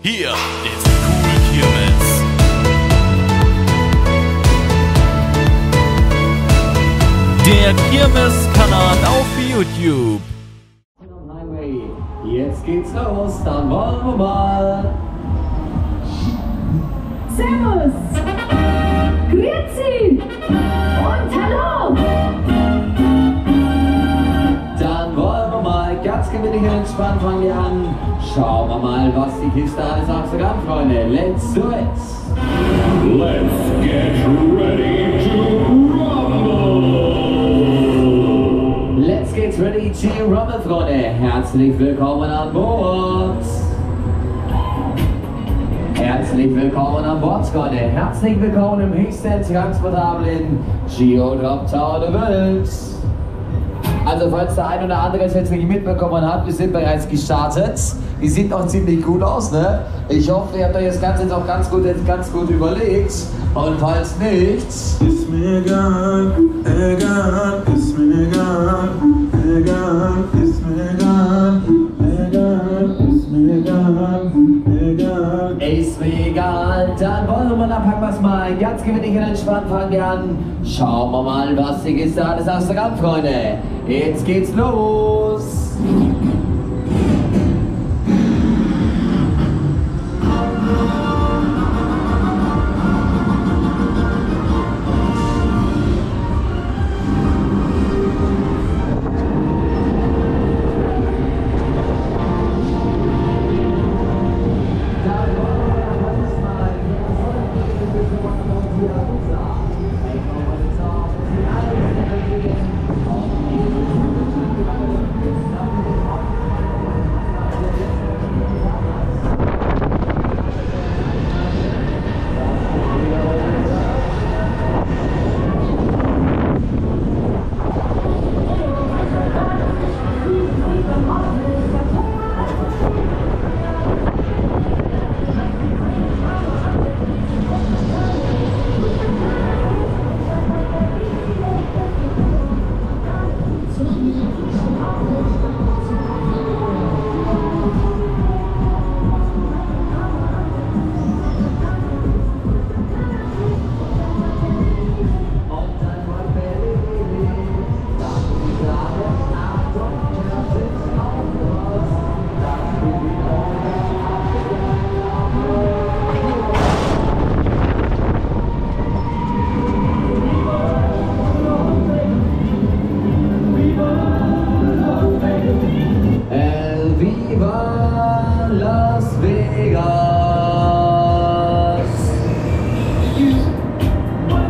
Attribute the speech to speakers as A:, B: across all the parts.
A: Hier ist Cool Kirmes. Der Kirmes-Kanal auf YouTube. Highway. Jetzt geht's los, dann wollen wir mal.
B: Servus! Grüezi! Und hallo!
A: Ganz gemütlich und entspannt fangen wir an. Schauen wir mal, was die Kiste alles auf so kann, Freunde. Let's do it!
C: Let's get ready to rumble!
A: Let's get ready to rumble, Freunde. Herzlich willkommen an Bord. Herzlich willkommen an Bord, Freunde. Herzlich willkommen im höchsten transportablen Geodrop Tower der Welt. Also falls der ein oder andere es jetzt nicht mitbekommen hat, wir sind bereits gestartet. Die sieht auch ziemlich gut aus, ne? Ich hoffe, ihr habt euch das Ganze jetzt auch ganz gut, ganz gut überlegt. Und falls nicht, Ist
C: mir egal, egal, ist mir egal, egal, ist
A: Dann packen wir es mal ganz gemütlich und entspannt fangen wir an. Schauen wir mal, was die Kiste alles aus der Hand, Freunde. Jetzt geht's los. Viva Las Vegas.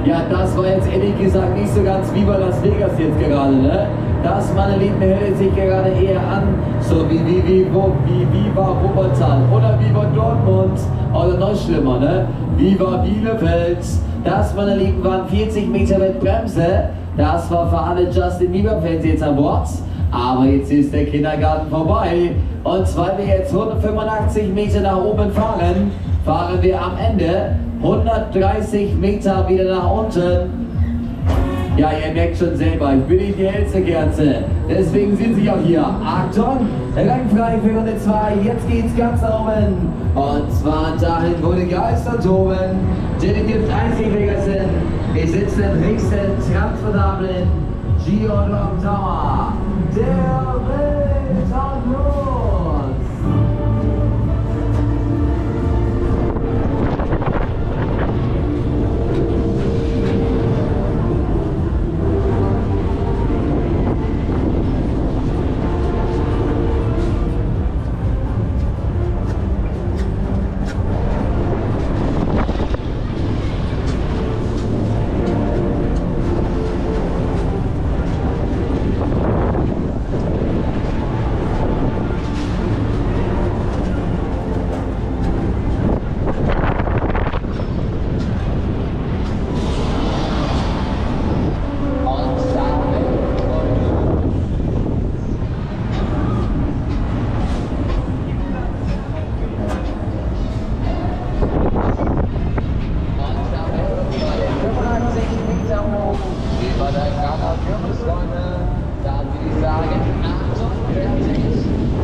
A: Ja, das war jetzt ehrlich gesagt nicht so ganz Viva Las Vegas jetzt gerade, ne? Das, meine Lieben, hört sich gerade eher an, so wie, wie, wie, wie Viva Wuppertal oder Viva Dortmund oder noch schlimmer, ne? Viva Bielefeld. Das, meine Lieben, waren 40 Meter mit Bremse. Das war für alle Justin Bieber-Fans jetzt an Bord. Aber jetzt ist der Kindergarten vorbei. Und weil wir jetzt 185 Meter nach oben fahren, fahren wir am Ende 130 Meter wieder nach unten. Ja, ihr merkt schon selber, ich bin nicht die hellste Kerze. Deswegen sind sie auch hier. Achtung, rangfrei für Runde 2. Jetzt geht's ganz nach oben. Und zwar dahin, wo die Geister toben. Denn dürft eins nicht vergessen. Wir sitzen im höchsten transportablen Geodrop Tower der Aber äh, gerade auf da würde ich sagen, Achtung, Fertig.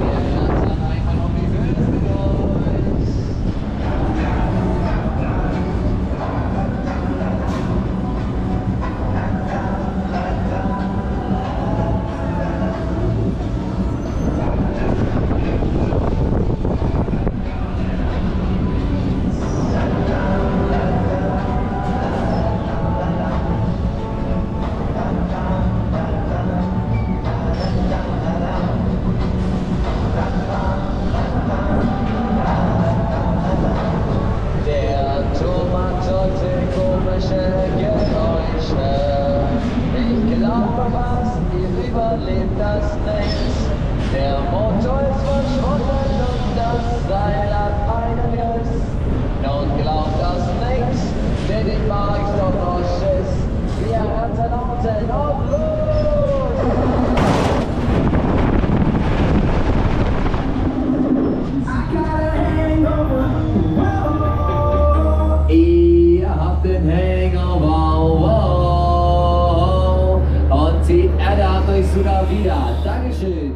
A: Nummer was, ihr überlebt das nicht. Der Motor ist verschwunden und das Seil hat einen Riss. Nun glaubt das nicht, denn ich mag doch noch Schiss. Wir hatten Lauten und los! Wieder. Dankeschön.